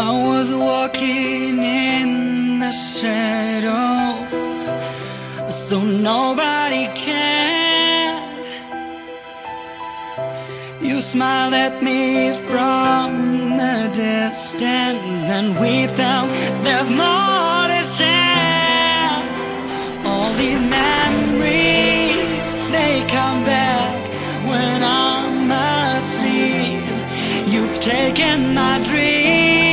I was walking in the shadows, so nobody can. You smiled at me from the distance, and we felt there's more to share. All these memories, they come back when I'm asleep. You've taken my dreams.